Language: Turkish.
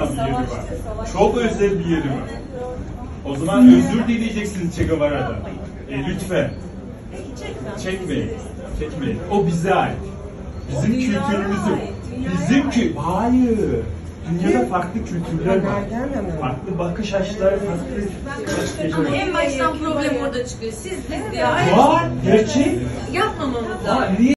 açısından bir yeri var. Çok özel bir yeri var. O zaman özür dileyeceksiniz Che Guevara'dan. E, lütfen. Çekmeyin. Çekmeyin. O bize ait. Bizim kültürümüzü. Bizim kü... Hayır. Dünyada farklı kültürler var. Farklı bakış açıları, farklı... Ama en baştan problem orada çıkıyor. Siz biz diye Var. Gerçek. yapmamamız lazım.